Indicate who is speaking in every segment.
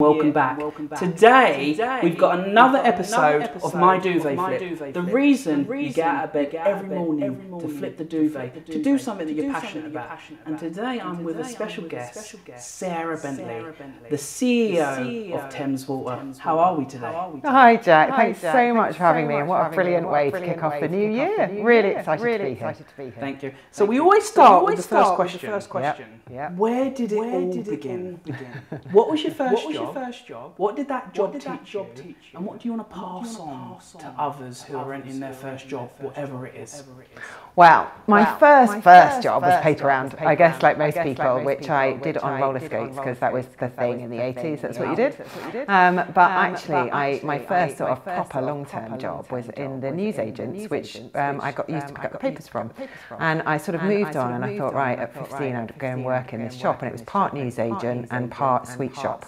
Speaker 1: Welcome back. Welcome back. Today, Today we've got another, got episode, another episode, of My Duvet, of my Flip. the, reason the reason you get out of bed, every, morning every, morning to flip the duvet, to, flip the duvet, to do something that you're passionate about. Passionate and today I'm with a special guest, Sarah Bentley, the CEO, of Thames Water. How are we today?
Speaker 2: Hi Jack, thanks so much for having me and what a brilliant way to kick off the new year. Really excited to be here.
Speaker 1: Thank you. So we always start with the first question. Where did it all begin? What was your first job? Your first job? What did that job, did teach, that job you? teach you? And what do you want to pass, on, pass on to others who are in their first job, whatever it is?
Speaker 2: Well, my well, first my first job was paper round. I guess like most people, like most which people, I did on roller skates because that was the thing in the 80s. That's what you did. Um, but um, actually, I my first sort of proper long-term job was in the newsagents, which um, I got used to pick up the papers from. And I sort of moved on, and I thought, right, at 15, I'd go and work in this shop, and it was part newsagent and part sweet shop.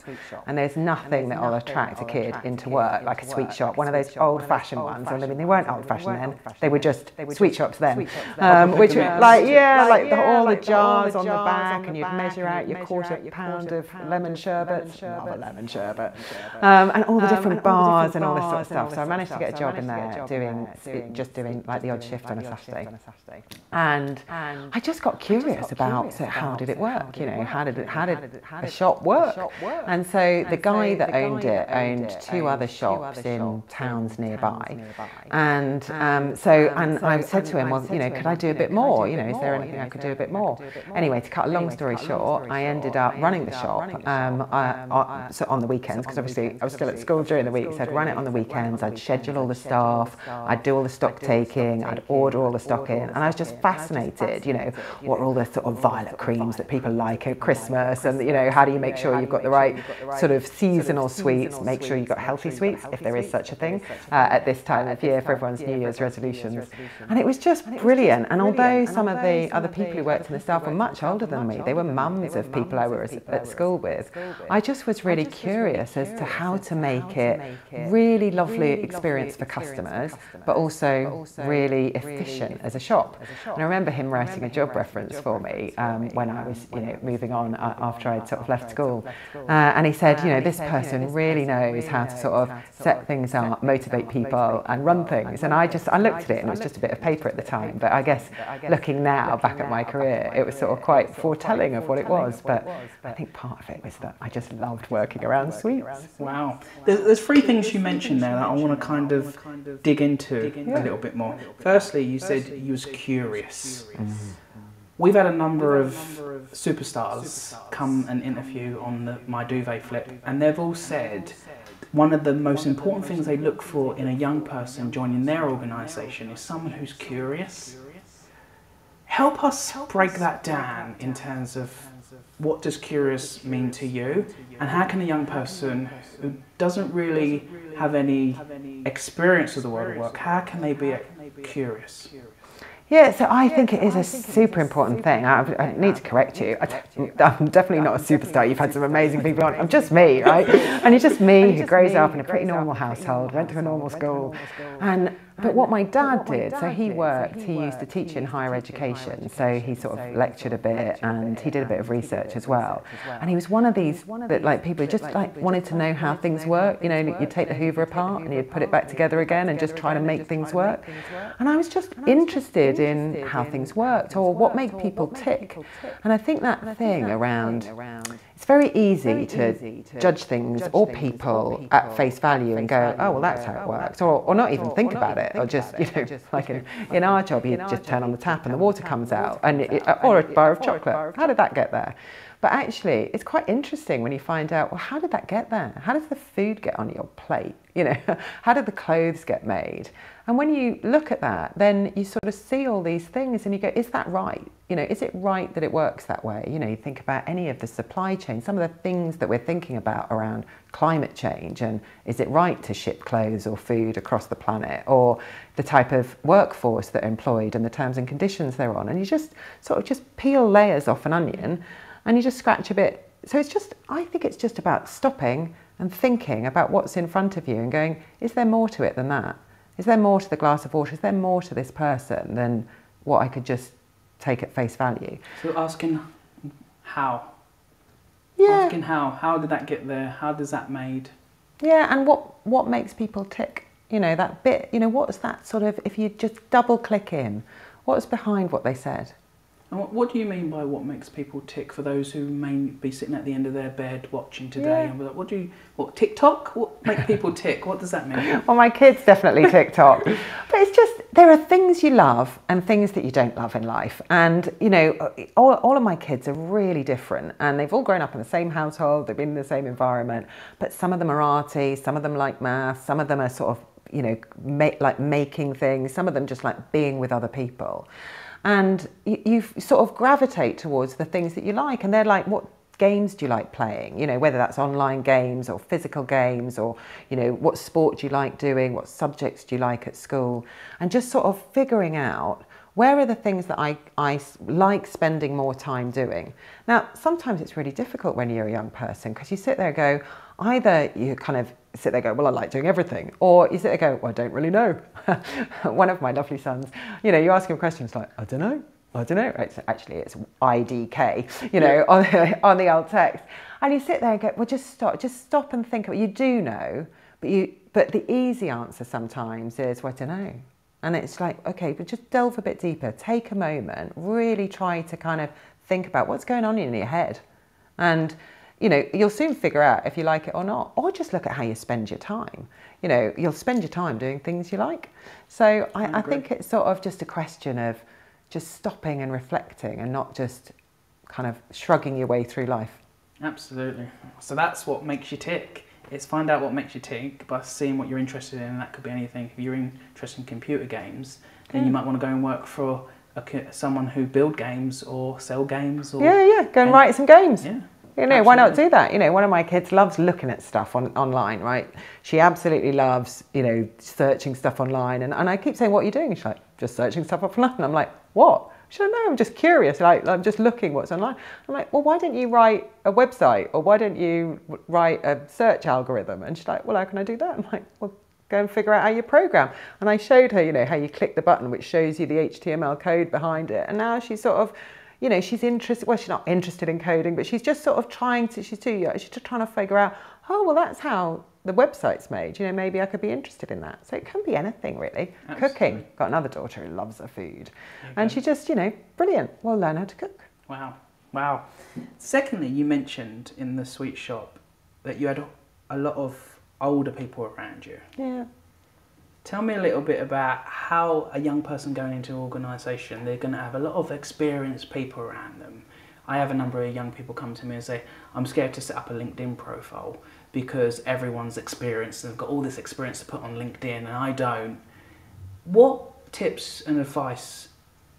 Speaker 2: And there's nothing that will attract a kid into work like a sweet shop, one of those old-fashioned ones. I mean, they weren't old-fashioned then; they were just sweet shops then. um, which were like yeah, like, the, all the jars on the back, and you'd measure out your quarter pound of lemon sherbet, love lemon sherbet, um, and all the different bars and all this sort of stuff. So I managed to get a job in there doing just doing like the odd shift on a Saturday, and I just got curious about so how did it work? You know, how did it, how did a shop work? And so the guy that owned it owned two other shops in towns nearby, and um, so um, and I said to him, well, you know, could I do a bit more? You know, is there anything I could do a bit more? Anyway, to cut a long story short, I ended up running the shop um, uh, um uh, uh, so on the weekends because obviously I was still at school during the week. So I'd run it on the weekends. I'd schedule all the staff. I'd do all the stock taking. I'd order all the stock in, and I was just fascinated. You know, what are all the sort of violet creams that people like at Christmas, and you know, how do you make sure you've got the right sort of seasonal sweets? Make sure you've got healthy sweets if there is such a thing uh, at this time of year for everyone's New Year's resolutions. And it was just brilliant. And although some of the other people who worked in the staff were much older than me, they were mums of people I was at school with, I just was really curious as to how to make it really lovely experience for customers, but also really efficient as a shop. And I remember him writing a job reference for me um, when I was, you know, moving on after I'd sort of left school. Uh, and he said, you know, this person really knows how to sort of set things up, motivate people, and run things. And I just, I looked at it and it was just a bit of paper at the time, but I guess looking now looking back at my career, it was sort of quite foretelling of what it was. But I think part of it was that I just loved working around sweets.
Speaker 1: Wow. There's, there's three things you mentioned there that I want to kind of dig into a little bit more. Firstly, you said you was curious. Mm-hmm. We've had a number of superstars come and interview on the My Duvet Flip, and they've all said one of the most important things they look for in a young person joining their organisation is someone who's curious. Help us break that down in terms of what does curious mean to you and how can a young person who doesn't really have any experience of the world of work, how can they be curious?
Speaker 2: Yeah, so I think it is a super important thing. I, I need to correct you. I, am definitely not a superstar. You've had some amazing people on. I'm just me, right? And you're just me who grows up in a pretty normal household, went to a normal school, and but what my dad did, so he worked, he used to teach in higher education, so he sort of lectured a bit and he did a bit of research as well. And he was one of these that like people who just like wanted to know how things work. You know, you'd take the Hoover apart and you'd put it back together again and just try to make things work. And I was just interested in how things worked or what made people tick. And I think that thing around it's very easy, to, judge things or people at face value and go, oh, well, that's how it works, or, or not even think about it, or just, you know, like in, in our job, you just turn on the tap and the water comes out, and or a bar of chocolate. How did that get there? But actually, it's quite interesting when you find out, well, how did that get there? How does the food get on your plate? You know, how did the clothes get made? And when you look at that, then you sort of see all these things and you go, is that right? You know, is it right that it works that way? You know, you think about any of the supply chain, some of the things that we're thinking about around climate change and is it right to ship clothes or food across the planet or the type of workforce that are employed and the terms and conditions they're on. And you just sort of just peel layers off an onion and you just scratch a bit. So it's just, I think it's just about stopping and thinking about what's in front of you and going, is there more to it than that? Is there more to the glass of water? Is there more to this person than what I could just take at face value?
Speaker 1: So asking how? Yeah. Asking how, how did that get there? How does that made?
Speaker 2: Yeah, and what, what makes people tick? You know, that bit, you know, what's that sort of, if you just double click in, what's behind what they said?
Speaker 1: And what, what do you mean by what makes people tick for those who may be sitting at the end of their bed watching today? Yeah. And what do you, what, TikTok? What make people tick? What does that mean?
Speaker 2: Well, my kids definitely TikTok. but it's just, there are things you love and things that you don't love in life. And, you know, all, all of my kids are really different and they've all grown up in the same household, they've been in the same environment, but some of them are arty, some of them like math, some of them are sort of, you know, make, like making things, some of them just like being with other people and you, you sort of gravitate towards the things that you like and they're like what games do you like playing? You know whether that's online games or physical games or you know what sport do you like doing? What subjects do you like at school? And just sort of figuring out where are the things that I, I like spending more time doing? Now sometimes it's really difficult when you're a young person because you sit there and go either you kind of sit there go, well, I like doing everything. Or you sit there go, well, I don't really know. One of my lovely sons, you know, you ask him questions like, I don't know. I don't know. It's, actually, it's IDK, you know, yeah. on, the, on the old text. And you sit there and go, well, just stop, just stop and think. About, you do know, but you, but the easy answer sometimes is, well, I don't know. And it's like, okay, but just delve a bit deeper. Take a moment, really try to kind of think about what's going on in your head. And you know, you'll soon figure out if you like it or not, or just look at how you spend your time. You know, you'll spend your time doing things you like. So I, mm, I, I think it's sort of just a question of just stopping and reflecting and not just kind of shrugging your way through life.
Speaker 1: Absolutely. So that's what makes you tick. It's find out what makes you tick by seeing what you're interested in, and that could be anything. If you're interested in computer games, then you mm. might want to go and work for a, someone who build games or sell games. Or,
Speaker 2: yeah, yeah, go and write some games. Yeah. You know, Absolutely. why not do that? You know, one of my kids loves looking at stuff on online, right? She absolutely loves, you know, searching stuff online. And, and I keep saying, what are you doing? She's like, just searching stuff online. And I'm like, what? She said, no, I'm just curious. Like, I'm just looking what's online. I'm like, well, why don't you write a website? Or why don't you write a search algorithm? And she's like, well, how can I do that? I'm like, well, go and figure out how you program. And I showed her, you know, how you click the button, which shows you the HTML code behind it. And now she's sort of you know, she's interested, well, she's not interested in coding, but she's just sort of trying to, she's too young, she's just trying to figure out, oh, well, that's how the website's made. You know, maybe I could be interested in that. So it can be anything, really. Absolutely. Cooking. Got another daughter who loves her food. And she just, you know, brilliant. Well, learn how to cook.
Speaker 1: Wow. Wow. Secondly, you mentioned in the sweet shop that you had a lot of older people around you.
Speaker 2: Yeah.
Speaker 1: Tell me a little bit about how a young person going into an organisation, they're going to have a lot of experienced people around them. I have a number of young people come to me and say, I'm scared to set up a LinkedIn profile because everyone's experienced and they've got all this experience to put on LinkedIn and I don't. What tips and advice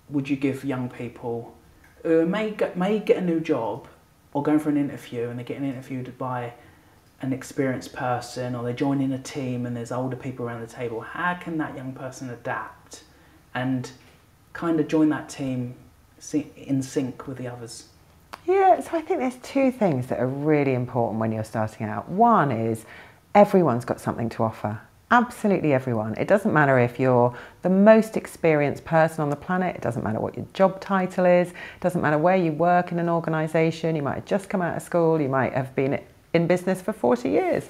Speaker 1: would you give young people who may get, may get a new job or going for an interview and they're getting interviewed by an experienced person or they're joining a team and there's older people around the table, how can that young person adapt and kind of join that team in sync with the others?
Speaker 2: Yeah, so I think there's two things that are really important when you're starting out. One is everyone's got something to offer. Absolutely everyone. It doesn't matter if you're the most experienced person on the planet, it doesn't matter what your job title is, it doesn't matter where you work in an organisation, you might have just come out of school, you might have been in business for 40 years.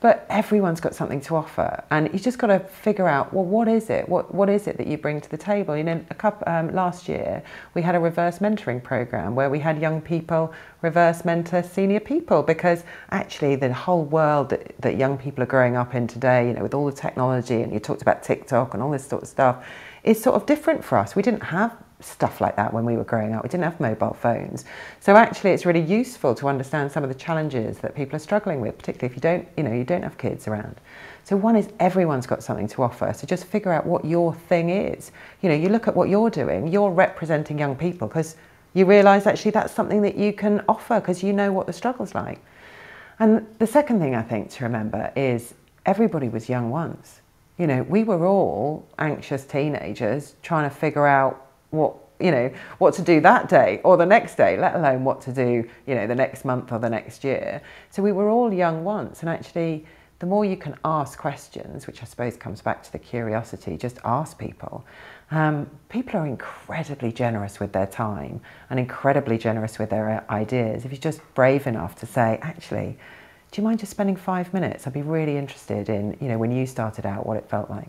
Speaker 2: But everyone's got something to offer, and you just got to figure out well, what is it? What what is it that you bring to the table? You know, a couple um, last year we had a reverse mentoring program where we had young people reverse mentor senior people because actually the whole world that, that young people are growing up in today, you know, with all the technology, and you talked about TikTok and all this sort of stuff, is sort of different for us. We didn't have stuff like that when we were growing up. We didn't have mobile phones. So actually it's really useful to understand some of the challenges that people are struggling with, particularly if you don't, you know, you don't have kids around. So one is everyone's got something to offer. So just figure out what your thing is. You know, you look at what you're doing, you're representing young people because you realise actually that's something that you can offer because you know what the struggle's like. And the second thing I think to remember is everybody was young once. You know, we were all anxious teenagers trying to figure out what you know what to do that day or the next day let alone what to do you know the next month or the next year so we were all young once and actually the more you can ask questions, which I suppose comes back to the curiosity, just ask people. Um, people are incredibly generous with their time and incredibly generous with their uh, ideas. If you're just brave enough to say, actually, do you mind just spending five minutes? I'd be really interested in, you know, when you started out, what it felt like.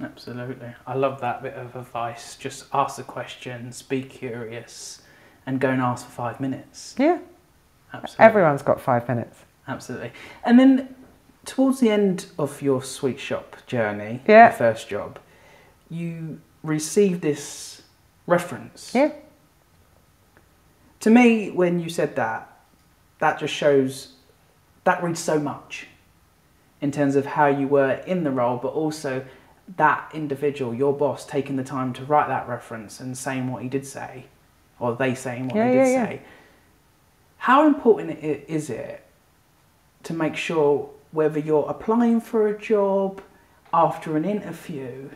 Speaker 1: Absolutely. I love that bit of advice. Just ask the questions, be curious, and go and ask for five minutes.
Speaker 2: Yeah. Absolutely. Everyone's got five minutes.
Speaker 1: Absolutely. And then towards the end of your sweet shop journey,
Speaker 2: yeah.
Speaker 1: your first job, you received this reference.
Speaker 2: Yeah.
Speaker 1: To me, when you said that, that just shows that reads so much in terms of how you were in the role, but also that individual, your boss, taking the time to write that reference and saying what he did say, or they saying what
Speaker 2: yeah,
Speaker 1: they
Speaker 2: did
Speaker 1: yeah, say. Yeah. How important is it to make sure whether you're applying for a job, after an interview,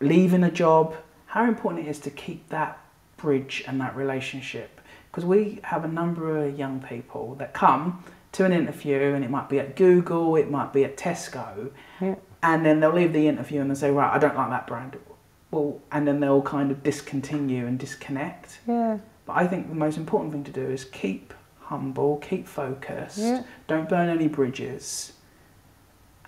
Speaker 1: leaving a job, how important it is to keep that bridge and that relationship? Because we have a number of young people that come to an interview and it might be at Google, it might be at Tesco,
Speaker 2: yeah.
Speaker 1: And then they'll leave the interview and they'll say, right, I don't like that brand. Well, and then they'll kind of discontinue and disconnect.
Speaker 2: Yeah.
Speaker 1: But I think the most important thing to do is keep humble, keep focused,
Speaker 2: yeah.
Speaker 1: don't burn any bridges,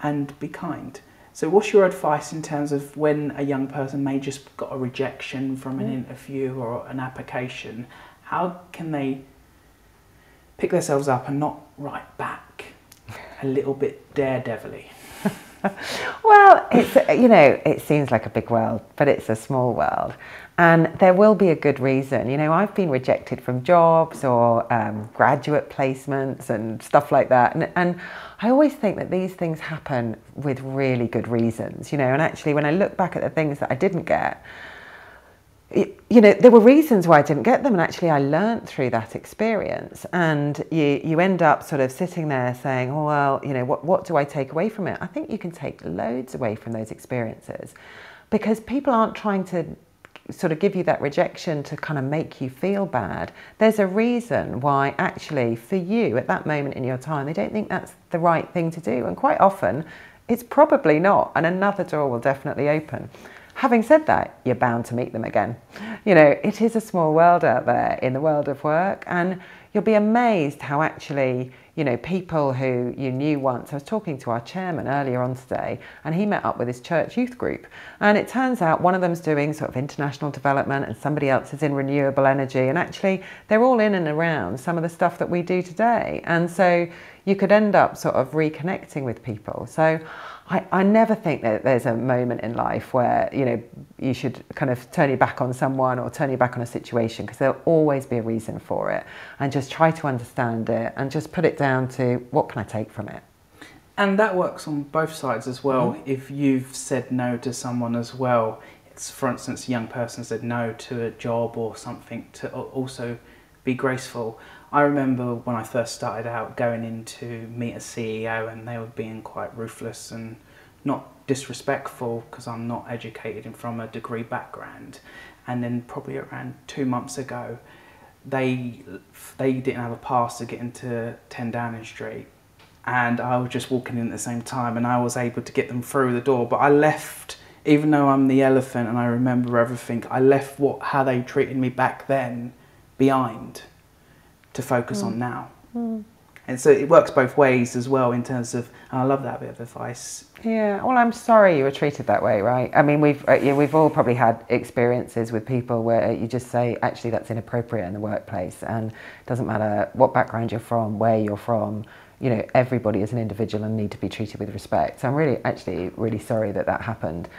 Speaker 1: and be kind. So, what's your advice in terms of when a young person may just got a rejection from an interview or an application? How can they pick themselves up and not write back a little bit daredevilly?
Speaker 2: well, it's you know, it seems like a big world, but it's a small world, and there will be a good reason. You know, I've been rejected from jobs or um, graduate placements and stuff like that, and and I always think that these things happen with really good reasons. You know, and actually, when I look back at the things that I didn't get you know, there were reasons why I didn't get them, and actually, I learned through that experience. And you, you end up sort of sitting there saying, "Oh well, you know, what what do I take away from it?" I think you can take loads away from those experiences, because people aren't trying to sort of give you that rejection to kind of make you feel bad. There's a reason why, actually, for you at that moment in your time, they don't think that's the right thing to do, and quite often, it's probably not, and another door will definitely open. Having said that, you're bound to meet them again. You know, it is a small world out there in the world of work, and you'll be amazed how actually, you know, people who you knew once. I was talking to our chairman earlier on today, and he met up with his church youth group. And it turns out one of them's doing sort of international development, and somebody else is in renewable energy. And actually, they're all in and around some of the stuff that we do today. And so you could end up sort of reconnecting with people. So I, I never think that there's a moment in life where you know you should kind of turn your back on someone or turn your back on a situation because there'll always be a reason for it and just try to understand it and just put it down to what can I take from it.
Speaker 1: And that works on both sides as well. Mm-hmm. If you've said no to someone as well, it's for instance a young person said no to a job or something to also be graceful. I remember when I first started out going in to meet a CEO and they were being quite ruthless and not disrespectful because I'm not educated and from a degree background. And then probably around two months ago, they they didn't have a pass to get into 10 Downing Street, and I was just walking in at the same time, and I was able to get them through the door. But I left, even though I'm the elephant and I remember everything, I left what how they treated me back then behind to focus mm. on now.
Speaker 2: Mm.
Speaker 1: And so it works both ways as well in terms of, I love that bit of advice.
Speaker 2: Yeah, well, I'm sorry you were treated that way, right? I mean, we've uh, yeah, we've all probably had experiences with people where you just say, actually, that's inappropriate in the workplace, and it doesn't matter what background you're from, where you're from. You know, everybody is an individual and need to be treated with respect. So I'm really, actually, really sorry that that happened.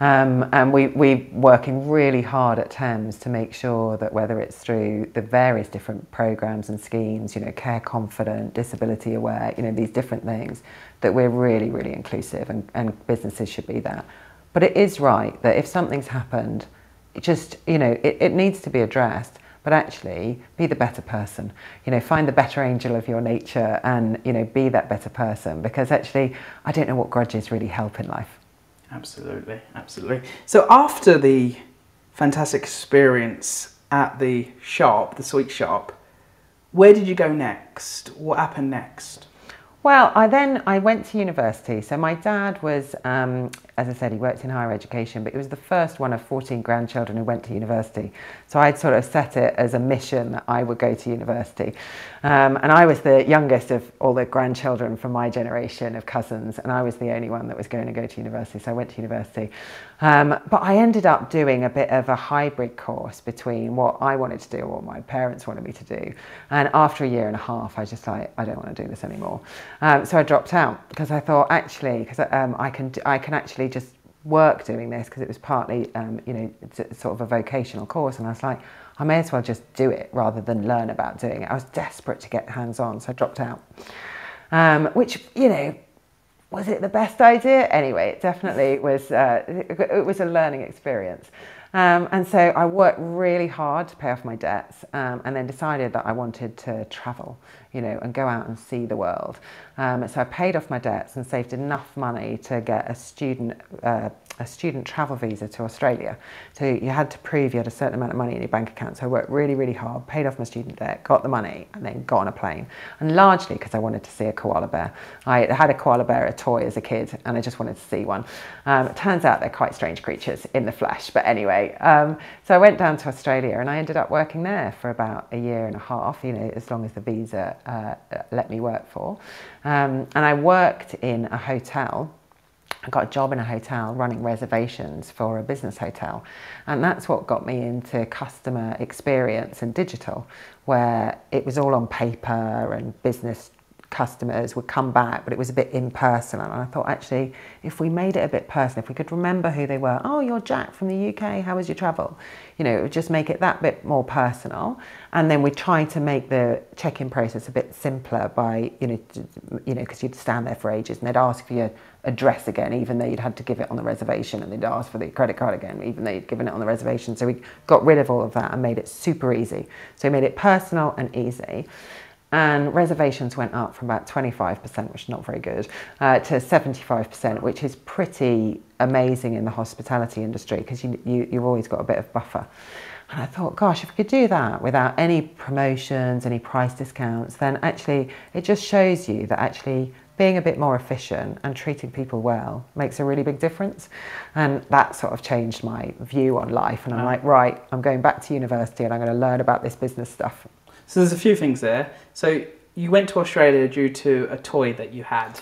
Speaker 2: Um, and we, we're working really hard at Thames to make sure that whether it's through the various different programs and schemes, you know, care confident, disability aware, you know, these different things, that we're really, really inclusive and, and businesses should be that. But it is right that if something's happened, it just, you know, it, it needs to be addressed but actually be the better person. You know, find the better angel of your nature and, you know, be that better person because actually I don't know what grudges really help in life.
Speaker 1: Absolutely, absolutely. So after the fantastic experience at the shop, the sweet shop, where did you go next? What happened next?
Speaker 2: Well, I then I went to university. So my dad was, um, as I said, he worked in higher education, but he was the first one of 14 grandchildren who went to university. So I'd sort of set it as a mission that I would go to university. Um, and I was the youngest of all the grandchildren from my generation of cousins, and I was the only one that was going to go to university. So I went to university. Um, but I ended up doing a bit of a hybrid course between what I wanted to do and what my parents wanted me to do. And after a year and a half, I just like, I don't want to do this anymore. Um, so I dropped out because I thought actually, because um, I can, I can actually just work doing this because it was partly, um, you know, sort of a vocational course. And I was like, I may as well just do it rather than learn about doing it. I was desperate to get hands on, so I dropped out. Um, which, you know, was it the best idea? Anyway, it definitely was, uh, it, was a learning experience. Um, and so I worked really hard to pay off my debts um, and then decided that I wanted to travel, you know, and go out and see the world. Um, so I paid off my debts and saved enough money to get a student uh, a student travel visa to Australia. So you had to prove you had a certain amount of money in your bank account. So I worked really, really hard, paid off my student debt, got the money, and then got on a plane. And largely because I wanted to see a koala bear. I had a koala bear, a toy as a kid, and I just wanted to see one. Um, it turns out they're quite strange creatures in the flesh. But anyway, um, so I went down to Australia and I ended up working there for about a year and a half, you know, as long as the visa uh, let me work for. Um, and I worked in a hotel I got a job in a hotel running reservations for a business hotel. And that's what got me into customer experience and digital, where it was all on paper and business customers would come back, but it was a bit impersonal. And I thought, actually, if we made it a bit personal, if we could remember who they were, oh, you're Jack from the UK, how was your travel? You know, it would just make it that bit more personal. And then we tried to make the check-in process a bit simpler by, you know, you know, because you'd stand there for ages and they'd ask for your address again, even though you'd had to give it on the reservation, and they'd ask for the credit card again, even though you'd given it on the reservation. So we got rid of all of that and made it super easy. So we made it personal and easy and reservations went up from about 25%, which is not very good, uh, to 75%, which is pretty amazing in the hospitality industry because you, you, you've always got a bit of buffer. And I thought, gosh, if we could do that without any promotions, any price discounts, then actually it just shows you that actually being a bit more efficient and treating people well makes a really big difference. And that sort of changed my view on life. And I'm like, right, I'm going back to university and I'm going to learn about this business stuff.
Speaker 1: So there's a few things there. So you went to Australia due to a toy that you had.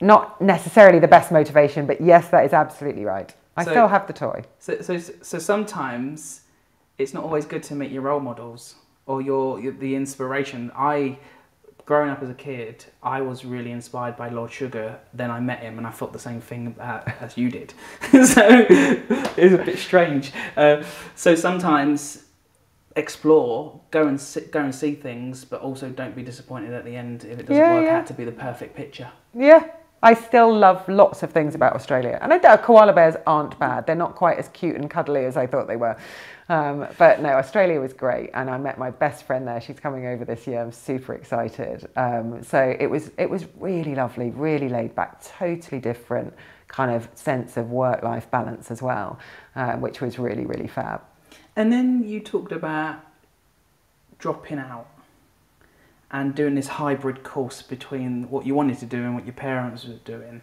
Speaker 2: Not necessarily the best motivation, but yes, that is absolutely right. I so, still have the toy.
Speaker 1: So, so, so sometimes it's not always good to meet your role models or your, your the inspiration. I, growing up as a kid, I was really inspired by Lord Sugar. Then I met him, and I felt the same thing uh, as you did. so it's a bit strange. Uh, so sometimes explore, go and sit, go and see things, but also don't be disappointed at the end if it doesn't yeah, work yeah. out to be the perfect picture.
Speaker 2: Yeah, I still love lots of things about Australia, and I know koala bears aren't bad. They're not quite as cute and cuddly as I thought they were. Um, but no, Australia was great, and I met my best friend there. She's coming over this year. I'm super excited. Um, so it was it was really lovely, really laid back, totally different kind of sense of work life balance as well, uh, which was really really fab.
Speaker 1: And then you talked about dropping out and doing this hybrid course between what you wanted to do and what your parents were doing.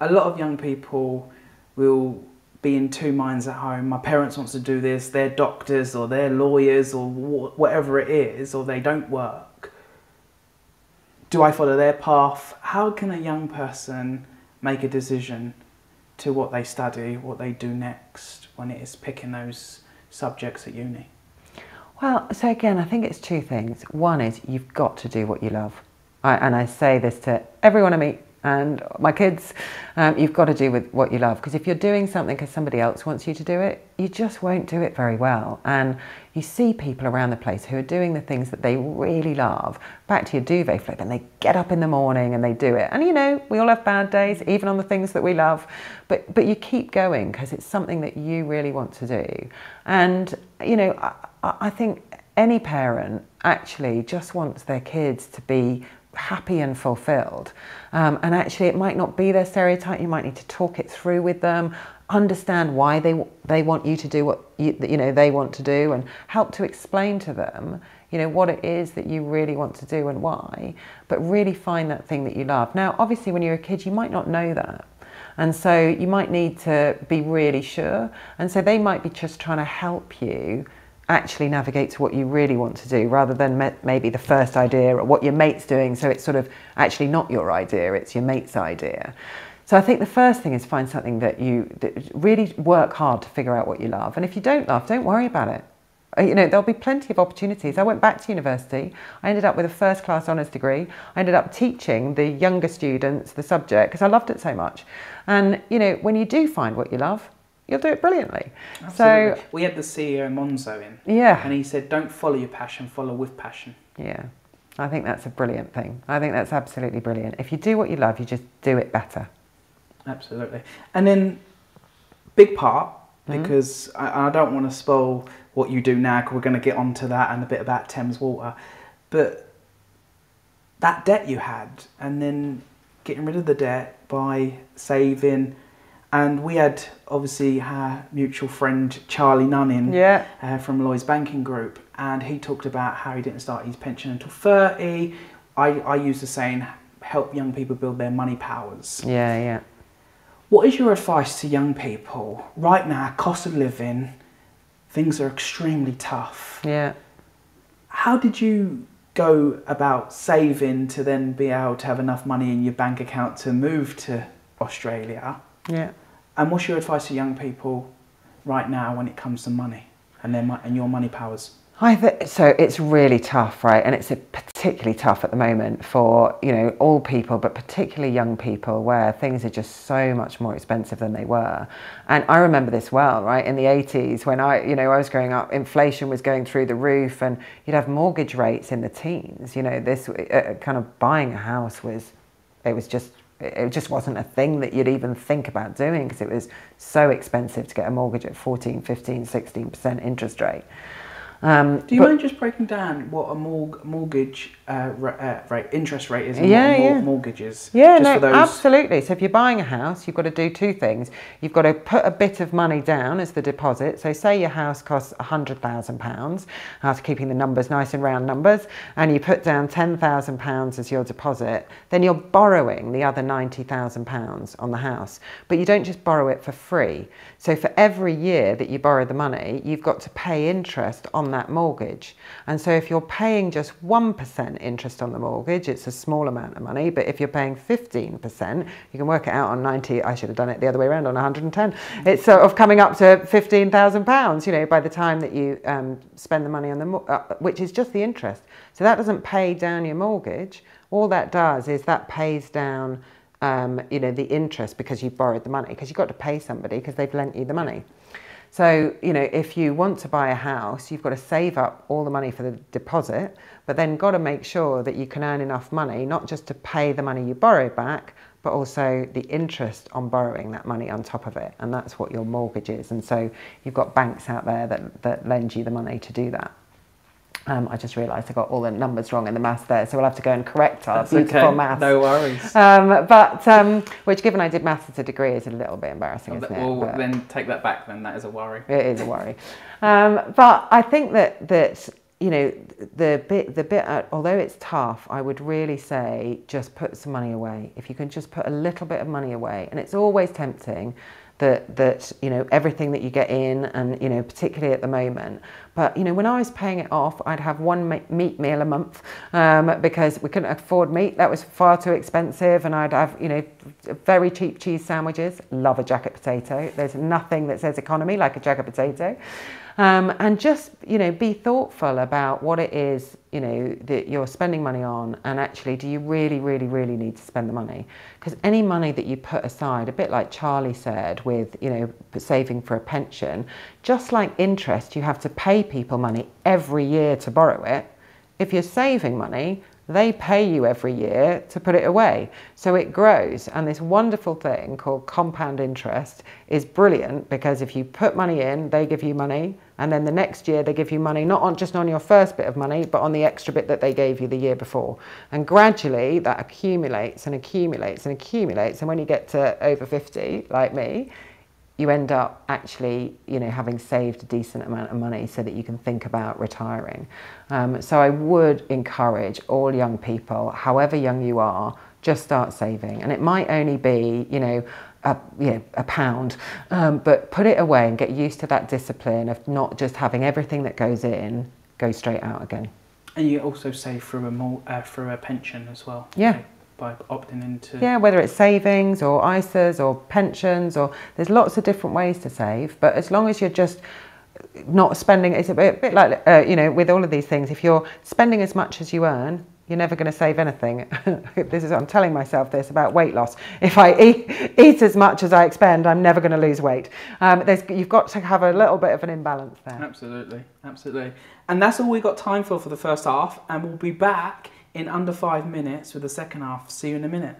Speaker 1: A lot of young people will be in two minds at home. My parents wants to do this, they're doctors or they're lawyers or whatever it is, or they don't work. Do I follow their path? How can a young person make a decision to what they study, what they do next when it is picking those subjects at uni?
Speaker 2: Well, so again, I think it's two things. One is you've got to do what you love. I, and I say this to everyone I meet and my kids, um, you've got to do with what you love. Because if you're doing something because somebody else wants you to do it, you just won't do it very well. And you see people around the place who are doing the things that they really love. Back to your duvet flip, and they get up in the morning and they do it. And you know, we all have bad days, even on the things that we love. But but you keep going because it's something that you really want to do. And you know, I, I think any parent actually just wants their kids to be happy and fulfilled. Um, and actually, it might not be their stereotype. You might need to talk it through with them, understand why they they want you to do what you, you know they want to do, and help to explain to them you know what it is that you really want to do and why. But really find that thing that you love. Now, obviously, when you're a kid, you might not know that. And so you might need to be really sure. And so they might be just trying to help you actually navigate to what you really want to do rather than maybe the first idea or what your mate's doing. So it's sort of actually not your idea, it's your mate's idea. So I think the first thing is find something that you that really work hard to figure out what you love. And if you don't love, don't worry about it. Uh, you know, there'll be plenty of opportunities. I went back to university. I ended up with a first class honours degree. I ended up teaching the younger students the subject because I loved it so much. And, you know, when you do find what you love, you'll do it brilliantly. Absolutely. So
Speaker 1: we had the CEO Monzo in.
Speaker 2: Yeah.
Speaker 1: And he said, don't follow your passion, follow with passion.
Speaker 2: Yeah. I think that's a brilliant thing. I think that's absolutely brilliant. If you do what you love, you just do it better.
Speaker 1: Absolutely. And then, big part, mm-hmm. because mm-hmm. I, I, don't want to spoil what you do now, because we're going to get onto that and a bit about Thames Water. But that debt you had, and then getting rid of the debt by saving and we had obviously our mutual friend Charlie Nunn in
Speaker 2: yeah.
Speaker 1: uh, from Lloyds Banking Group, and he talked about how he didn't start his pension until 30. I, I use the saying, help young people build their money powers.
Speaker 2: Yeah, yeah.
Speaker 1: What is your advice to young people? Right now, cost of living, things are extremely tough.
Speaker 2: Yeah.
Speaker 1: How did you go about saving to then be able to have enough money in your bank account to move to Australia?
Speaker 2: Yeah.
Speaker 1: And what's your advice to young people right now when it comes to money and their and your money powers?
Speaker 2: Th- so it's really tough, right? And it's particularly tough at the moment for you know all people, but particularly young people, where things are just so much more expensive than they were. And I remember this well, right? In the 80s, when I you know I was growing up, inflation was going through the roof, and you'd have mortgage rates in the teens. You know, this uh, kind of buying a house was it was just it just wasn't a thing that you'd even think about doing because it was so expensive to get a mortgage at 14, 15, 16% interest rate.
Speaker 1: Um, Do you but, mind just breaking down what a mortgage uh, uh, rate, interest rate is,
Speaker 2: yeah,
Speaker 1: what
Speaker 2: yeah.
Speaker 1: mortgages?
Speaker 2: Yeah, no, absolutely. So if you're buying a house, you've got to do two things. You've got to put a bit of money down as the deposit. So say your house costs hundred thousand pounds, after keeping the numbers nice and round numbers, and you put down ten thousand pounds as your deposit, then you're borrowing the other ninety thousand pounds on the house. But you don't just borrow it for free. So for every year that you borrow the money, you've got to pay interest on that mortgage. And so if you're paying just 1% interest on the mortgage, it's a small amount of money. But if you're paying 15%, you can work it out on 90, I should have done it the other way around on 110. It's sort of coming up to £15,000, you know, by the time that you um, spend the money on the, uh, which is just the interest. So that doesn't pay down your mortgage. All that does is that pays down um, you know, the interest because you borrowed the money, because you've got to pay somebody because they've lent you the money. So, you know, if you want to buy a house, you've got to save up all the money for the deposit, but then got to make sure that you can earn enough money, not just to pay the money you borrow back, but also the interest on borrowing that money on top of it. And that's what your mortgage is. And so you've got banks out there that, that lend you the money to do that. Um, I just realised I got all the numbers wrong in the maths there, so we'll have to go and correct our That's beautiful okay. maths.
Speaker 1: No worries.
Speaker 2: Um, but um, which, given I did maths as a degree, is a little bit embarrassing, isn't
Speaker 1: it? Well, but then take that back. Then that is a worry.
Speaker 2: It is a worry. Um, but I think that that you know the bit the bit uh, although it's tough i would really say just put some money away if you can just put a little bit of money away and it's always tempting that that you know everything that you get in and you know particularly at the moment. But you know when i was paying it off i'd have one meat meal a month um, because we couldn't afford meat. That was far too expensive and i'd have you know very cheap cheese sandwiches. Love a jacket potato. There's nothing that says economy like a jacket potato um, and just, you know, be thoughtful about what it is, you know, that you're spending money on and actually do you really, really, really need to spend the money? Because any money that you put aside, a bit like Charlie said with, you know, saving for a pension, just like interest, you have to pay people money every year to borrow it. If you're saving money, they pay you every year to put it away. So it grows. And this wonderful thing called compound interest is brilliant because if you put money in, they give you money and then the next year they give you money not on just on your first bit of money but on the extra bit that they gave you the year before and gradually that accumulates and accumulates and accumulates and when you get to over 50 like me you end up actually, you know, having saved a decent amount of money so that you can think about retiring. Um, so I would encourage all young people, however young you are, just start saving. And it might only be, you know, a, you know, a pound, um, but put it away and get used to that discipline of not just having everything that goes in go straight out again.
Speaker 1: And you also save through a more, uh, through a pension as well.
Speaker 2: Yeah
Speaker 1: by opting into
Speaker 2: yeah whether it's savings or isas or pensions or there's lots of different ways to save but as long as you're just not spending it's a bit, a bit like uh, you know with all of these things if you're spending as much as you earn you're never going to save anything. this is I'm telling myself this about weight loss. If I eat, eat as much as I expend, I'm never going to lose weight. Um, you've got to have a little bit of an imbalance there.
Speaker 1: Absolutely, absolutely. And that's all we've got time for for the first half, and we'll be back in under five minutes with the second half. See you in a minute.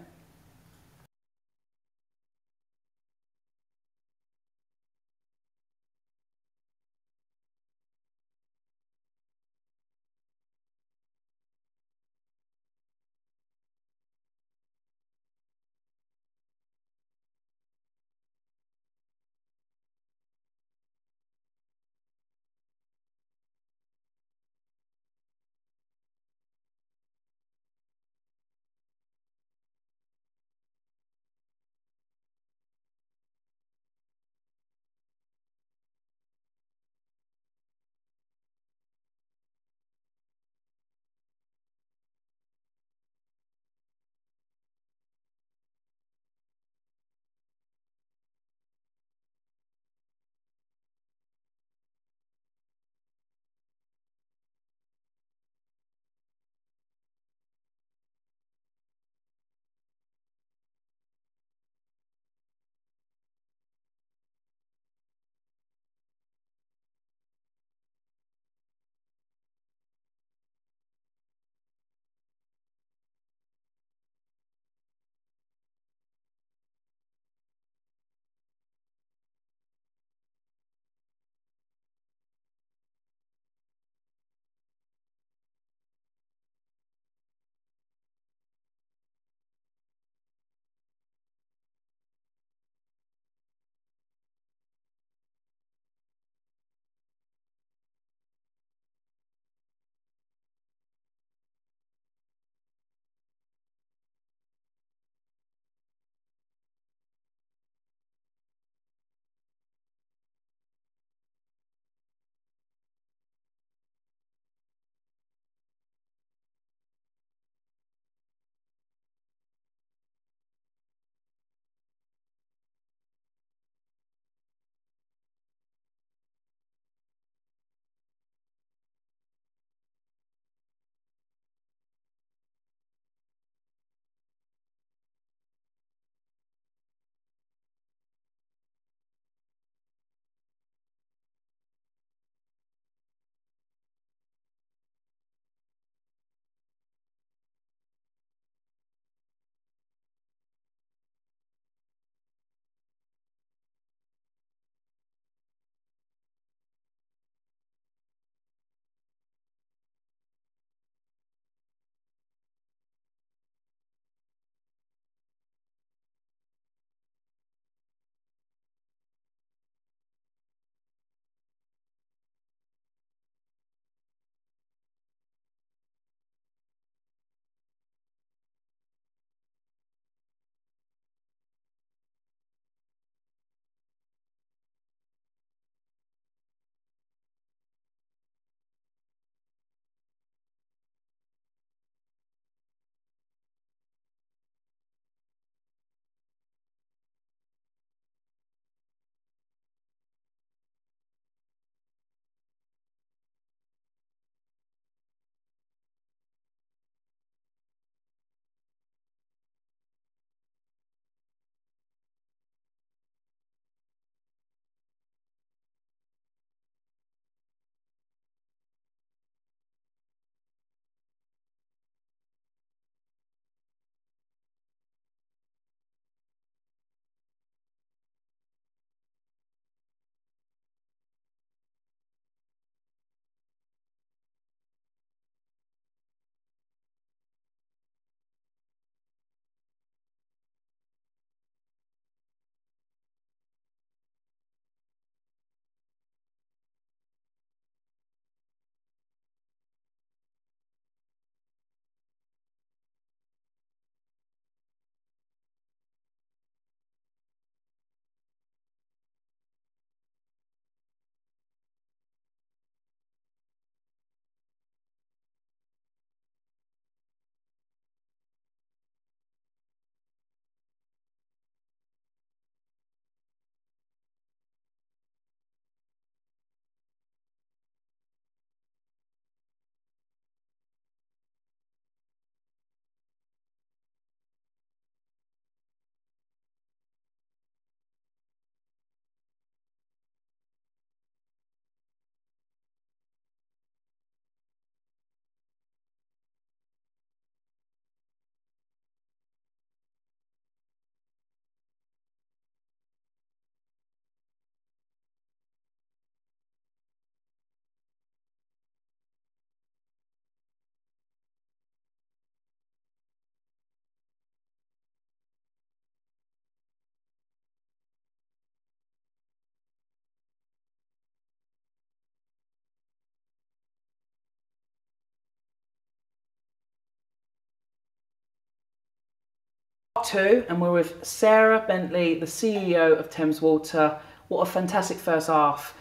Speaker 1: Two, and we're with Sarah Bentley, the CEO of Thames Water. What a fantastic first half.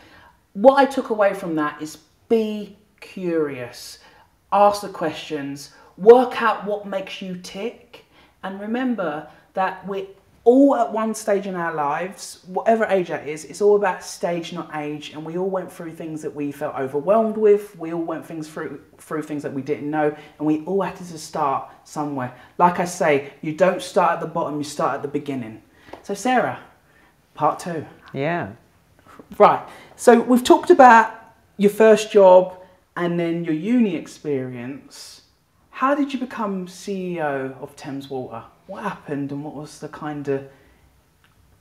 Speaker 1: What I took away from that is be curious, ask the questions, work out what makes you tick, and remember that we're all at one stage in our lives, whatever age that is, it's all about stage, not age. And we all went through things that we felt overwhelmed with. We all went things through through things that we didn't know, and we all had to start somewhere. Like I say, you don't start at the bottom; you start at the beginning. So, Sarah, part two.
Speaker 2: Yeah.
Speaker 1: Right. So we've talked about your first job and then your uni experience. How did you become CEO of Thames Water? What happened and what was the kind of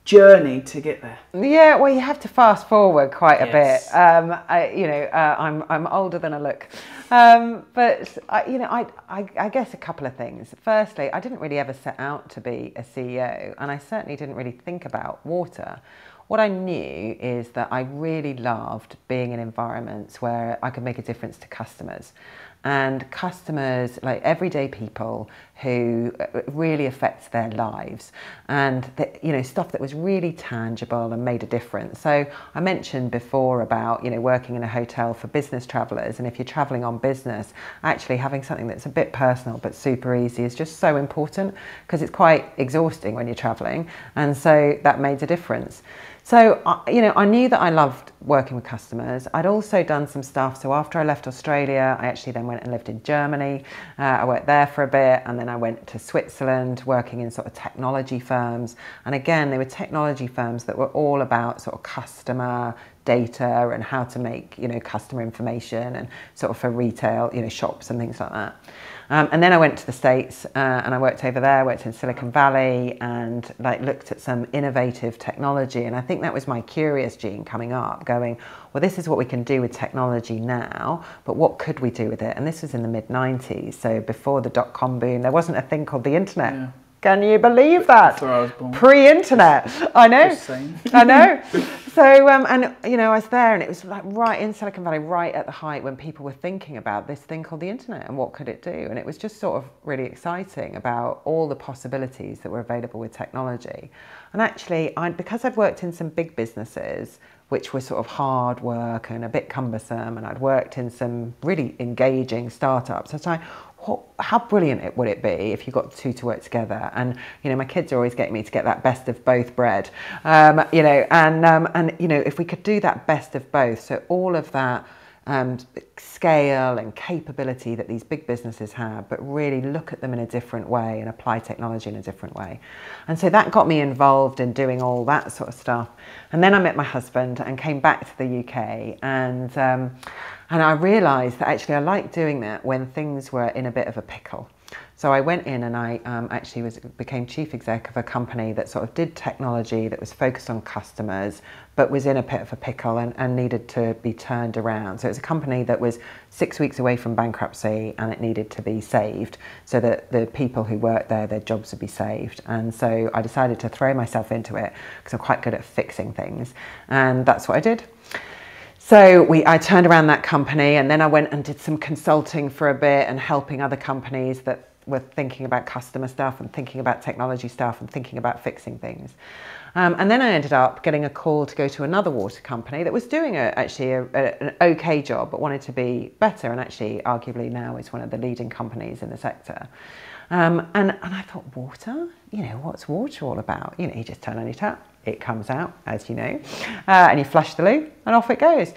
Speaker 1: journey to get there?
Speaker 2: Yeah, well, you have to fast forward quite a yes. bit. Um, I, you know, uh, I'm I'm older than I look, um, but I, you know, I, I, I guess a couple of things. Firstly, I didn't really ever set out to be a CEO, and I certainly didn't really think about water. What I knew is that I really loved being in environments where I could make a difference to customers and customers, like everyday people who uh, really affects their lives and the, you know stuff that was really tangible and made a difference. So I mentioned before about you know working in a hotel for business travelers and if you're traveling on business, actually having something that's a bit personal but super easy is just so important because it's quite exhausting when you're traveling and so that made a difference. So, you know, I knew that I loved working with customers. I'd also done some stuff. So after I left Australia, I actually then went and lived in Germany. Uh, I worked there for a bit and then I went to Switzerland working in sort of technology firms. And again, they were technology firms that were all about sort of customer data and how to make, you know, customer information and sort of for retail, you know, shops and things like that. Um, and then I went to the States uh, and I worked over there, worked in Silicon Valley and like looked at some innovative technology. And I think that was my curious gene coming up, going, well, this is what we can do with technology now, but what could we do with it? And this was in the mid 90s. So before the dot com boom, there wasn't a thing called the internet. Yeah. Can you believe that? Pre-internet. I know. I know. So, um, and you know, I was there, and it was like right in Silicon Valley, right at the height when people were thinking about this thing called the internet and what could it do. And it was just sort of really exciting about all the possibilities that were available with technology. And actually, I, because I'd worked in some big businesses, which were sort of hard work and a bit cumbersome, and I'd worked in some really engaging startups. I how brilliant it would it be if you got two to work together? And you know, my kids are always getting me to get that best of both bread. Um, you know, and um, and you know, if we could do that best of both, so all of that um, scale and capability that these big businesses have, but really look at them in a different way and apply technology in a different way. And so that got me involved in doing all that sort of stuff. And then I met my husband and came back to the UK and um, and I realised that actually I liked doing that when things were in a bit of a pickle. So I went in and I um, actually was became chief exec of a company that sort of did technology that was focused on customers, but was in a bit of a pickle and, and needed to be turned around. So it was a company that was six weeks away from bankruptcy and it needed to be saved so that the people who worked there, their jobs would be saved. And so I decided to throw myself into it because I'm quite good at fixing things. And that's what I did. So we, I turned around that company and then I went and did some consulting for a bit and helping other companies that were thinking about customer stuff and thinking about technology stuff and thinking about fixing things. Um, and then I ended up getting a call to go to another water company that was doing a, actually a, a, an okay job but wanted to be better and actually arguably now is one of the leading companies in the sector. Um, and, and I thought, water? You know, what's water all about? You know, you just turn on your tap, it comes out, as you know, uh, and you flush the loo and off it goes.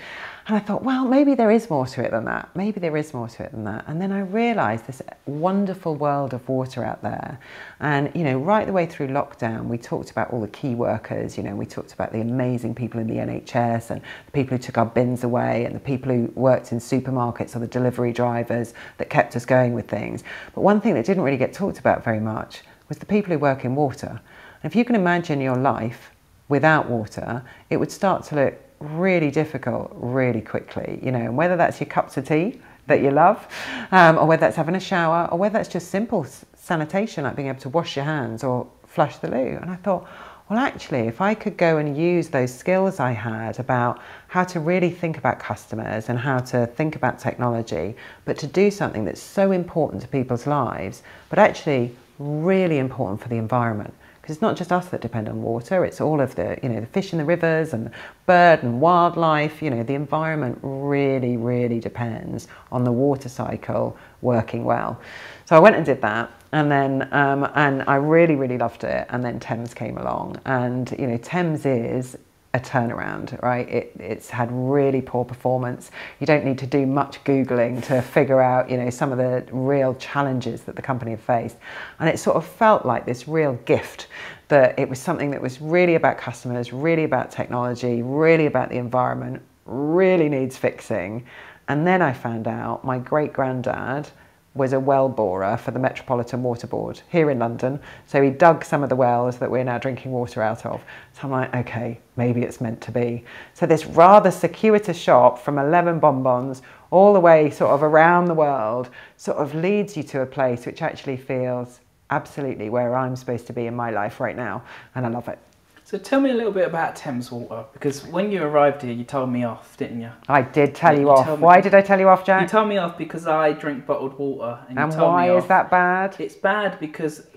Speaker 2: And I thought, well, maybe there is more to it than that. Maybe there is more to it than that. And then I realised this wonderful world of water out there. And, you know, right the way through lockdown, we talked about all the key workers, you know, we talked about the amazing people in the NHS and the people who took our bins away and the people who worked in supermarkets or the delivery drivers that kept us going with things. But one thing that didn't really get talked about very much was the people who work in water. And if you can imagine your life without water, it would start to look really difficult really quickly, you know, and whether that's your cups of tea that you love, um, or whether that's having a shower, or whether that's just simple sanitation, like being able to wash your hands or flush the loo. And I thought, well, actually, if I could go and use those skills I had about how to really think about customers and how to think about technology, but to do something that's so important to people's lives, but actually really important for the environment because it's not just us that depend on water it's all of the you know the fish in the rivers and bird and wildlife you know the environment really really depends on the water cycle working well. So i went and did that and then um, and i really really loved it and then thames came along. And you know thames is a turnaround, right? It, it's had really poor performance. You don't need to do much Googling to figure out, you know, some of the real challenges that the company have faced. And it sort of felt like this real gift that it was something that was really about customers, really about technology, really about the environment, really needs fixing. And then I found out my great granddad was a well borer for the Metropolitan Water Board here in London. So he dug some of the wells that we're now drinking water out of. So I'm like, okay, maybe it's meant to be. So this rather circuitous shop from 11 bonbons all the way sort of around the world sort of leads you to a place which actually feels absolutely where I'm supposed to be in my life right now. And I love it.
Speaker 1: So tell me a little bit about Thames Water because when you arrived here, you told me off, didn't you?
Speaker 2: I did tell you, you off. Why did I tell you off, Jack?
Speaker 1: You told me off because I drink bottled water.
Speaker 2: And, and why is that bad?
Speaker 1: It's bad because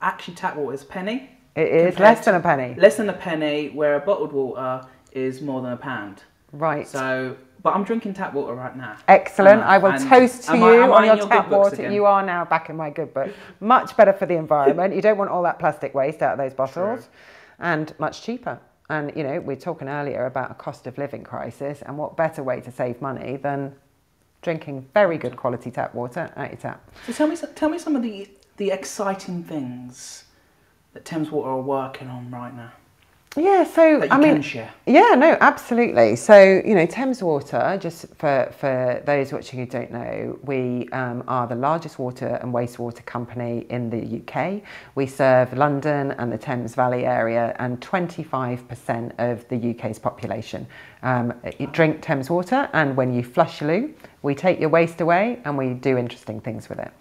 Speaker 1: actually tap water is a penny.
Speaker 2: It is less than a penny.
Speaker 1: Less than a penny, where a bottled water is more than a pound.
Speaker 2: Right.
Speaker 1: So but I'm drinking tap water right now.
Speaker 2: Excellent. I will toast to you I, on your, your tap water. Again? You are now back in my good book. Much better for the environment. you don't want all that plastic waste out of those bottles. True and much cheaper. And you know, we are talking earlier about a cost of living crisis, and what better way to save money than drinking very good quality tap water at your tap.
Speaker 1: So tell me, tell me some of the the exciting things that Thames Water are working on right now.
Speaker 2: Yeah, so I mean, yeah, no, absolutely. So you know, Thames Water, just for for those watching who don't know, we um, are the largest water and wastewater company in the UK. We serve London and the Thames Valley area, and 25% of the UK's population um, drink Thames water. And when you flush your loo, we take your waste away, and we do interesting things with it.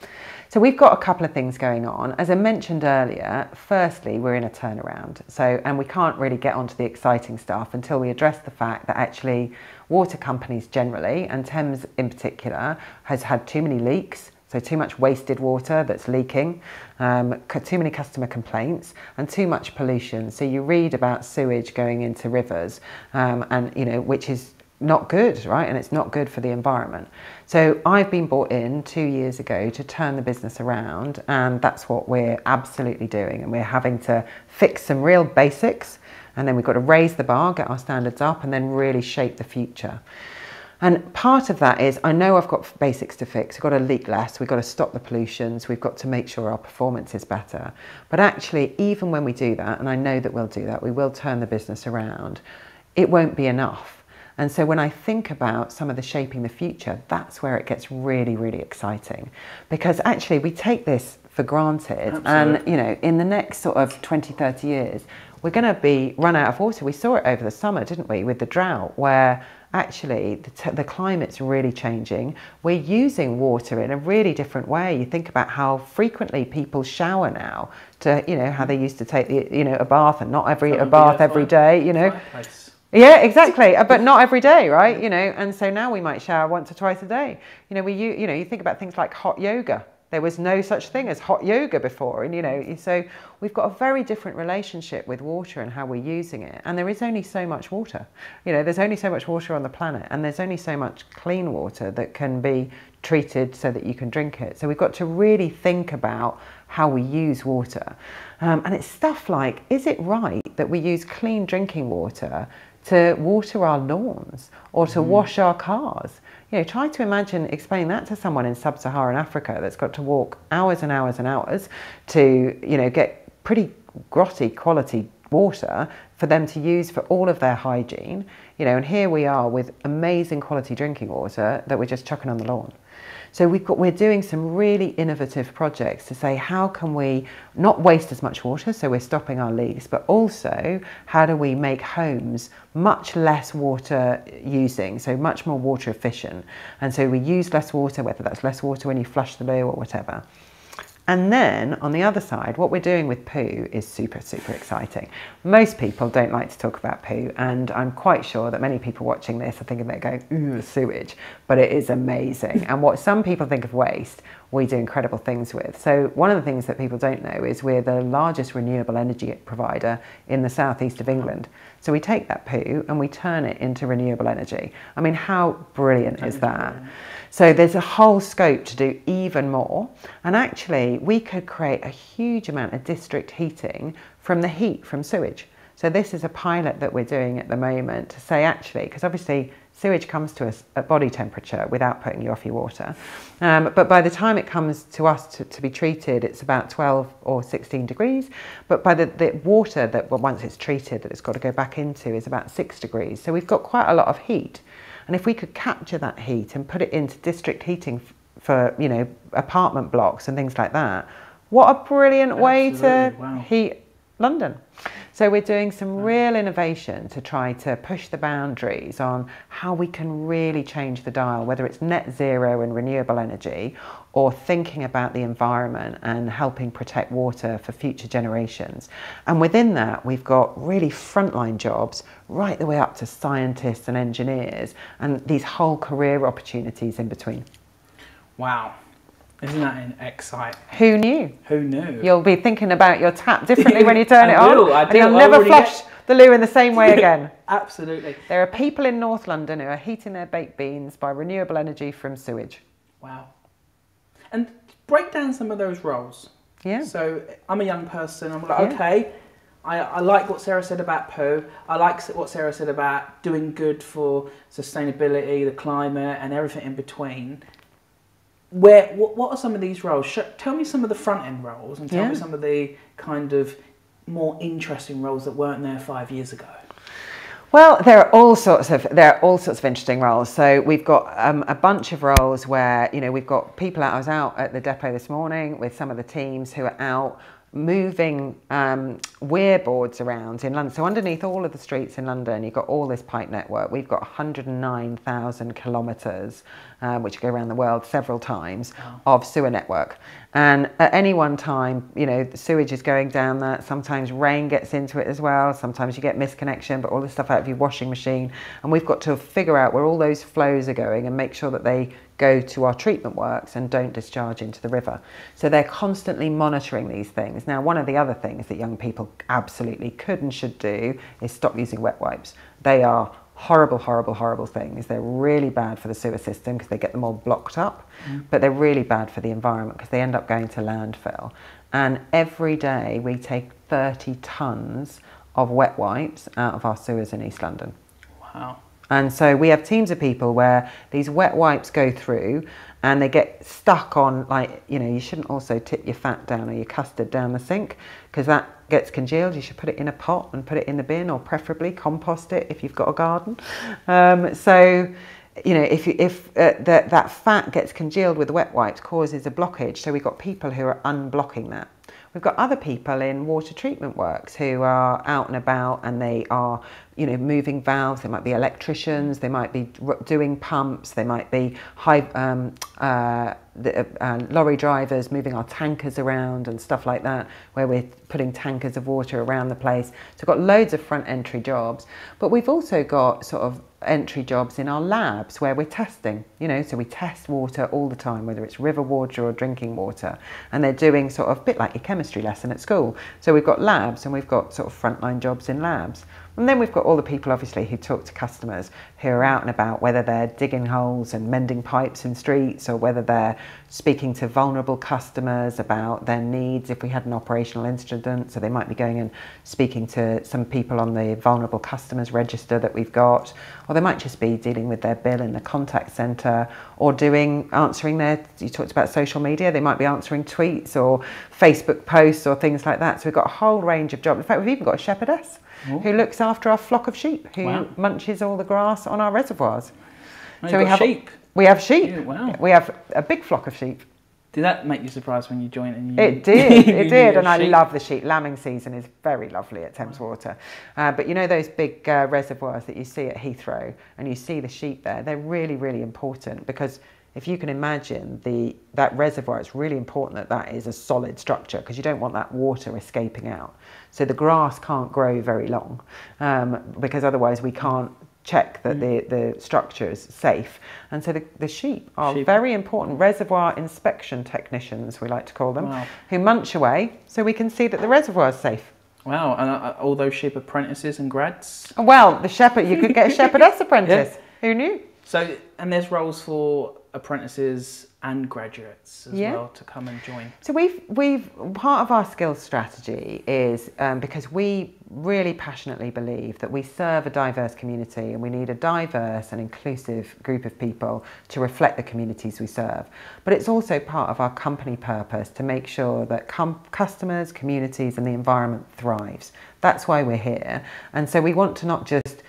Speaker 2: So we've got a couple of things going on. As I mentioned earlier, firstly, we're in a turnaround. So, and we can't really get onto the exciting stuff until we address the fact that actually water companies generally, and Thames in particular, has had too many leaks. So too much wasted water that's leaking, um, too many customer complaints, and too much pollution. So you read about sewage going into rivers, um, and you know which is not good, right? And it's not good for the environment. So I've been brought in two years ago to turn the business around, and that's what we're absolutely doing. And we're having to fix some real basics, and then we've got to raise the bar, get our standards up, and then really shape the future. And part of that is I know I've got basics to fix. We've got to leak less, we've got to stop the pollutions, we've got to make sure our performance is better. But actually, even when we do that, and I know that we'll do that, we will turn the business around, it won't be enough and so when I think about some of the shaping the future, that's where it gets really, really exciting. Because actually we take this for granted. Absolutely. And, you know, in the next sort of 20, 30 years, we're going to be run out of water. We saw it over the summer, didn't we, with the drought, where actually the, the, climate's really changing. We're using water in a really different way. You think about how frequently people shower now to, you know, how they used to take the, you know, a bath and not every a bath every day, you know. Yeah, exactly. Uh, but not every day, right? You know, and so now we might shower once or twice a day. You know, we you, you know, you think about things like hot yoga. There was no such thing as hot yoga before, and you know, so we've got a very different relationship with water and how we're using it. And there is only so much water. You know, there's only so much water on the planet, and there's only so much clean water that can be treated so that you can drink it. So we've got to really think about how we use water. Um, and it's stuff like, is it right that we use clean drinking water to water our lawns or to mm. wash our cars. You know, try to imagine explaining that to someone in sub-Saharan Africa that's got to walk hours and hours and hours to, you know, get pretty grotty quality water for them to use for all of their hygiene. You know, and here we are with amazing quality drinking water that we're just chucking on the lawn. So we've got, we're doing some really innovative projects to say how can we not waste as much water, so we're stopping our leaks, but also how do we make homes much less water using, so much more water efficient. And so we use less water, whether that's less water when you flush the loo or whatever. And then on the other side, what we're doing with poo is super, super exciting. Most people don't like to talk about poo, and I'm quite sure that many people watching this are thinking they're going, ooh, sewage, but it is amazing. and what some people think of waste, we do incredible things with. So one of the things that people don't know is we're the largest renewable energy provider in the southeast of England. So we take that poo and we turn it into renewable energy. I mean, how brilliant is that? So there's a whole scope to do even more. And actually, we could create a huge amount of district heating from the heat from sewage. So this is a pilot that we're doing at the moment to say actually, because obviously sewage comes to us at body temperature without putting you off your water. Um, but by the time it comes to us to, to, be treated, it's about 12 or 16 degrees. But by the, the water that well, once it's treated, that it's got to go back into is about six degrees. So we've got quite a lot of heat. And if we could capture that heat and put it into district heating for, you know, apartment blocks and things like that, what a brilliant Absolutely. way to wow. heat London. So we're doing some real innovation to try to push the boundaries on how we can really change the dial, whether it's net zero and renewable energy or thinking about the environment and helping protect water for future generations. And within that, we've got really frontline jobs right the way up to scientists and engineers and these whole career opportunities in between.
Speaker 1: Wow. Isn't that an excite?
Speaker 2: Who knew?
Speaker 1: Who knew?
Speaker 2: You'll be thinking about your tap differently when you turn it will, on. And you'll never flush get... the loo in the same way again.
Speaker 1: Absolutely.
Speaker 2: There are people in North London who are heating their baked beans by renewable energy from sewage.
Speaker 1: Wow. And break down some of those roles.
Speaker 2: Yeah.
Speaker 1: So I'm a young person. I'm like, yeah. okay, I, I like what Sarah said about poo. I like what Sarah said about doing good for sustainability, the climate, and everything in between where what, what are some of these roles? Show, tell me some of the front end roles, and tell yeah. me some of the kind of more interesting roles that weren't there five years ago.
Speaker 2: Well, there are all sorts of there are all sorts of interesting roles. So we've got um, a bunch of roles where you know we've got people out. I was out at the depot this morning with some of the teams who are out moving um, weir boards around in London. So underneath all of the streets in London, you've got all this pipe network. We've got 109,000 kilometres, uh, which go around the world several times, of sewer network. And at any one time, you know, the sewage is going down that. Sometimes rain gets into it as well. Sometimes you get misconnection, but all this stuff out of your washing machine. And we've got to figure out where all those flows are going and make sure that they go to our treatment works and don't discharge into the river. So they're constantly monitoring these things. Now, one of the other things that young people absolutely could and should do is stop using wet wipes. They are horrible, horrible, horrible things. They're really bad for the sewer system because they get them all blocked up, mm. but they're really bad for the environment because they end up going to landfill. And every day we take 30 tonnes of wet wipes out of our sewers in East London.
Speaker 1: Wow.
Speaker 2: And so we have teams of people where these wet wipes go through and they get stuck on like, you know, you shouldn't also tip your fat down or your custard down the sink because that gets congealed. You should put it in a pot and put it in the bin or preferably compost it if you've got a garden. Um, so, you know, if, if uh, the, that fat gets congealed with the wet wipes causes a blockage. So we've got people who are unblocking that. We've got other people in water treatment works who are out and about and they are, you know, moving valves. They might be electricians, they might be doing pumps, they might be high, um, uh, the, uh, lorry drivers moving our tankers around and stuff like that, where we're putting tankers of water around the place. So we've got loads of front entry jobs, but we've also got sort of entry jobs in our labs where we're testing, you know, so we test water all the time, whether it's river water or drinking water. And they're doing sort of a bit like your chemistry lesson at school. So we've got labs and we've got sort of frontline jobs in labs. And then we've got all the people, obviously, who talk to customers who are out and about, whether they're digging holes and mending pipes in streets or whether they're speaking to vulnerable customers about their needs if we had an operational incident. So they might be going and speaking to some people on the vulnerable customers register that we've got, or they might just be dealing with their bill in the contact centre or doing answering their, you talked about social media, they might be answering tweets or Facebook posts or things like that. So we've got a whole range of jobs. In fact, we've even got a shepherdess Ooh. who looks after our flock of sheep, who wow. munches all the grass on our reservoirs.
Speaker 1: so we have sheep.
Speaker 2: We have sheep. Yeah, wow. We have a big flock of sheep.
Speaker 1: Did that make you surprised when you joined? And you,
Speaker 2: it did, it did, and I love the sheep. Lambing season is very lovely at Thames Water. Uh, but you know those big uh, reservoirs that you see at Heathrow, and you see the sheep there. They're really, really important because if you can imagine the that reservoir, it's really important that that is a solid structure because you don't want that water escaping out. So the grass can't grow very long um, because otherwise we can't check that mm. the, the structure is safe. And so the, the sheep are
Speaker 1: sheep.
Speaker 2: very important reservoir inspection technicians, we like to call them, wow. who munch away so we can see that the reservoir is safe.
Speaker 1: Wow, and uh, all those sheep apprentices and grads?
Speaker 2: Well, the shepherd, you could get a shepherdess apprentice. Yeah. Who knew?
Speaker 1: So, and there's roles for apprentices and graduates as yeah. well to come and join.
Speaker 2: So we've we've part of our skills strategy is um, because we really passionately believe that we serve a diverse community and we need a diverse and inclusive group of people to reflect the communities we serve. But it's also part of our company purpose to make sure that com- customers, communities, and the environment thrives. That's why we're here, and so we want to not just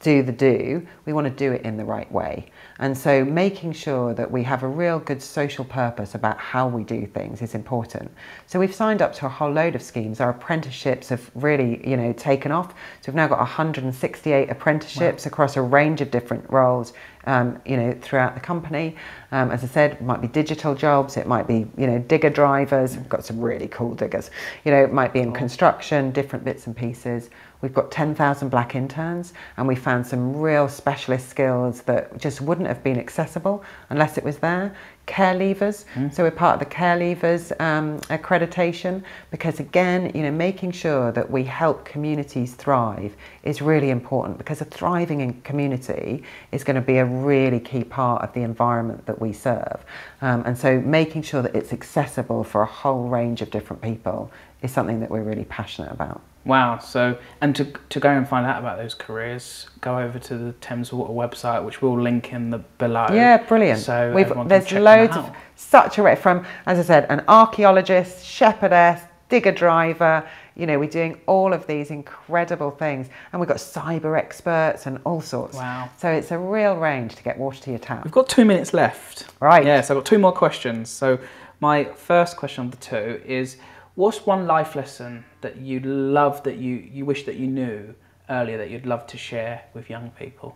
Speaker 2: do the do, we want to do it in the right way. And so making sure that we have a real good social purpose about how we do things is important. So we've signed up to a whole load of schemes. Our apprenticeships have really, you know, taken off. So we've now got 168 apprenticeships wow. across a range of different roles, um, you know, throughout the company. Um, as I said, it might be digital jobs, it might be, you know, digger drivers. We've got some really cool diggers. You know, it might be in construction, different bits and pieces. We've got 10,000 black interns and we found some real specialist skills that just wouldn't have been accessible unless it was there. Care leavers, mm. so we're part of the care leavers um, accreditation because again, you know, making sure that we help communities thrive is really important because a thriving community is going to be a really key part of the environment that we serve. Um, and so making sure that it's accessible for a whole range of different people is something that we're really passionate about.
Speaker 1: Wow. So, and to, to go and find out about those careers, go over to the Thames Water website, which we'll link in the below.
Speaker 2: Yeah, brilliant. So We've, there's loads of such a way from, as I said, an archaeologist, shepherdess, digger driver. You know, we're doing all of these incredible things, and we've got cyber experts and all sorts.
Speaker 1: Wow.
Speaker 2: So it's a real range to get water to your tap.
Speaker 1: We've got two minutes left.
Speaker 2: Right.
Speaker 1: Yes, yeah, so I've got two more questions. So my first question of the two is What's one life lesson that you'd love that you, you wish that you knew earlier that you'd love to share with young people?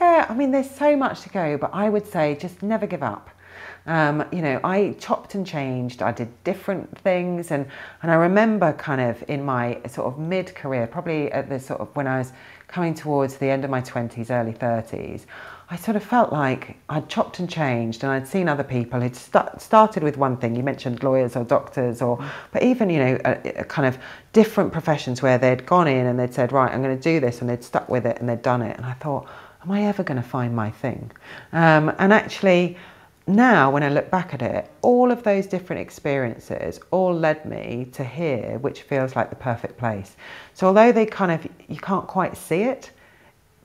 Speaker 2: Yeah, I mean, there's so much to go, but I would say just never give up. Um, you know, I chopped and changed. I did different things, and and I remember kind of in my sort of mid career, probably at the sort of when I was coming towards the end of my twenties, early thirties. I sort of felt like I'd chopped and changed and I'd seen other people who'd st- started with one thing. You mentioned lawyers or doctors, or but even you know a, a kind of different professions where they'd gone in and they'd said, right, I'm going to do this, and they'd stuck with it and they'd done it. And I thought, am I ever going to find my thing? Um, and actually, now when I look back at it, all of those different experiences all led me to here, which feels like the perfect place. So although they kind of you can't quite see it,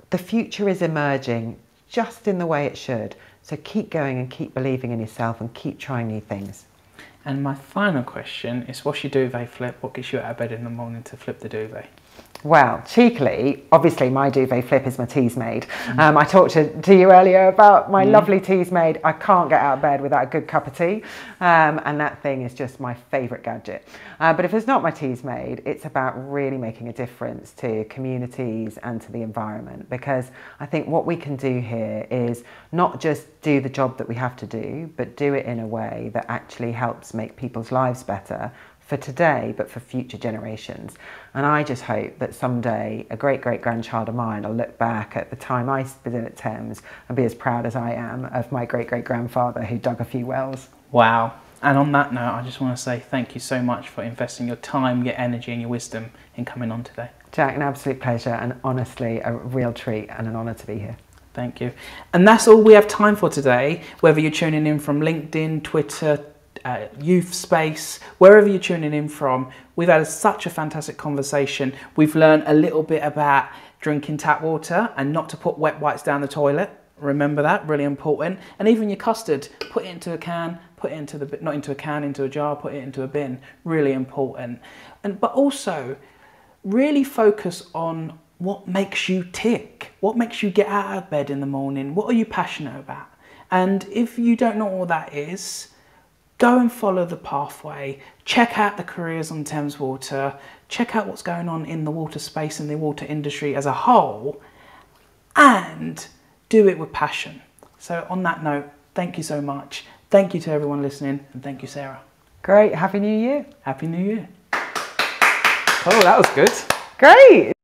Speaker 2: the future is emerging just in the way it should. So keep going and keep believing in yourself and keep trying new things.
Speaker 1: And my final question is what's your duvet flip? What gets you out of bed in the morning to flip the duvet?
Speaker 2: Well, cheekily, obviously my duvet flip is my Teasmade. Um, I talked to, to you earlier about my mm. lovely Teasmade. I can't get out of bed without a good cup of tea. Um, and that thing is just my favourite gadget. Uh, but if it's not my Teasmade, it's about really making a difference to communities and to the environment. Because I think what we can do here is not just do the job that we have to do, but do it in a way that actually helps make people's lives better for today, but for future generations. And I just hope that someday a great great grandchild of mine will look back at the time I spent at Thames and be as proud as I am of my great great grandfather who dug a few wells.
Speaker 1: Wow. And on that note, I just want to say thank you so much for investing your time, your energy, and your wisdom in coming on today.
Speaker 2: Jack, an absolute pleasure and honestly a real treat and an honour to be here.
Speaker 1: Thank you. And that's all we have time for today. Whether you're tuning in from LinkedIn, Twitter, uh, youth space, wherever you're tuning in from. We've had such a fantastic conversation. We've learned a little bit about drinking tap water and not to put wet wipes down the toilet. Remember that, really important. And even your custard, put it into a can, put it into the not into a can, into a jar, put it into a bin. Really important. And but also, really focus on what makes you tick. What makes you get out of bed in the morning? What are you passionate about? And if you don't know what that is, go and follow the pathway, check out the careers on Thames Water, check out what's going on in the water space and the water industry as a whole, and do it with passion. So, on that note, thank you so much. Thank you to everyone listening, and thank you, Sarah.
Speaker 2: Great. Happy New Year.
Speaker 1: Happy New Year. Oh, that was good.
Speaker 2: Great.